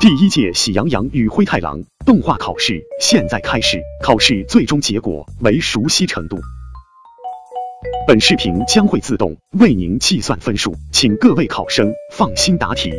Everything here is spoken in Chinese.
第一届喜羊羊与灰太狼动画考试现在开始考试最终结果为熟悉程度。本视频将会自动为您计算分数请各位考生放心答题。